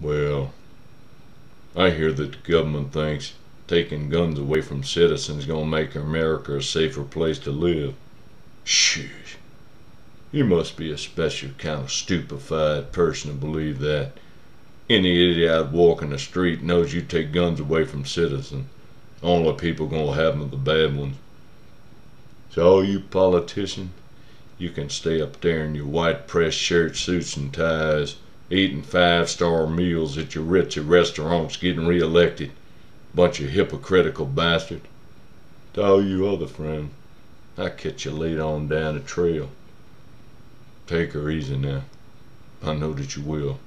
Well, I hear that the government thinks taking guns away from citizens is gonna make America a safer place to live. Shoosh! You must be a special kind of stupefied person to believe that. Any idiot walking the street knows you take guns away from citizens. Only people gonna have 'em are the bad ones. So you politicians, you can stay up there in your white press shirt suits and ties, eating five star meals at your ritzy restaurants getting reelected. Bunch of hypocritical bastards. To all you other friends, I catch you later on down the trail. Take her easy now. I know that you will.